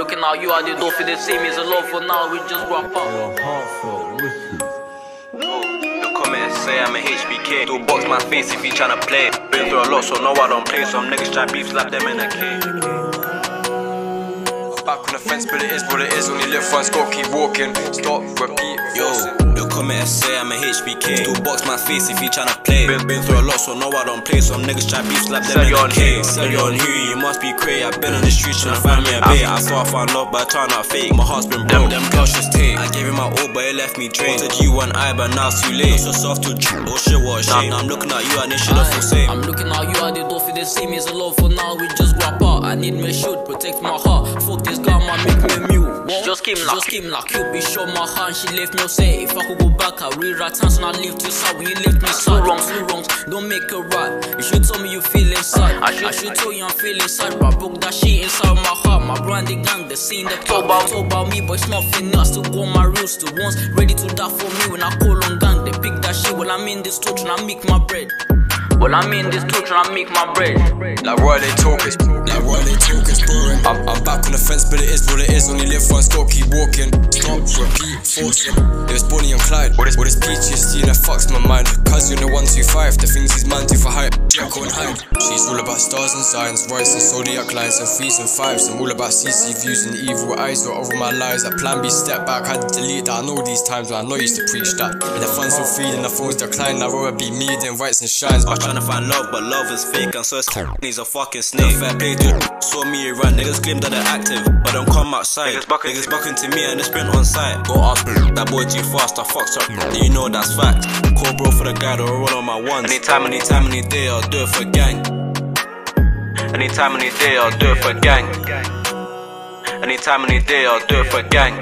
looking at you, I did do for the same as a love for now, we just grow up. The comments say I'm a HBK. Do box my face if you tryna play. Been through a lot, so no, I don't play. Some niggas try beef, slap them in a cage. Back on the fence, but it is what it is. Only live once, gotta keep walking. Stop, repeat, yo. The say I'm a HBK. Do box my face if you tryna play. Been, been through a lot, so no, I don't play. Some niggas try beef, slap them in a cage. Sell you on who, you must be crazy. I've been on the streets tryna find me a bait. I thought I found love, but I turned out fake. My heart's been broke. Them girls just take. I gave him my all, but it left me drained. Said you one eye, but now it's too late. So soft to drink. oh shit, what a shame. Now I'm looking at you and it should have feel same. I'm looking at you, I did do for the same as a love for now, we just grow up. I need me should protect my heart. Fuck this guy, Just came like, just came like you, be sure my hand, she left me say. If I could go back, I rewrite times and I live too sad when you left me sad. Wrongs, two wrongs, don't make it right. You should tell me you feel inside. I should, I should tell you I'm feeling sad, but I broke that shit inside my heart. My brand, the gang, the scene, the talk about, talk about me, but it's nothing else. To go my rules, the ones ready to die for me when I call on gang. They pick that shit while I'm in this torch and I make my bread. Well, I'm in this torch and I make my bread. Like why they talk is like why they talk is boring. I'm, I'm back on the fence, but it is what it is. Only live once, gotta keep walking. Stop, repeat, force it. Was Bonnie and Clyde. What is what is PTSD that fucks my mind? Cause you're the one two five. The things these man do for hype. Jekyll and Hyde. She's all about stars and signs, voice and zodiac lines and threes and fives. I'm all about CC views and evil eyes or over my lies. I plan B step back, had to delete that. I know these times when I know I used to preach that. And the funds were feeding, the phones decline. I'd rather be me than whites and shines. Trying to find love, but love is fake, and so it's he's a fucking snake. Fair play to saw me run, niggas claim that they're active, but don't come outside. Niggas bucking, niggas bucking to me and they sprint on sight. Go ask that boy too fast, I fucked up. Do you know that's fact? Call bro for the guy or roll on my ones. Anytime, anytime, any day, I'll do it for gang. Anytime, any day, I'll do it for gang. Anytime, any day, I'll do it for gang.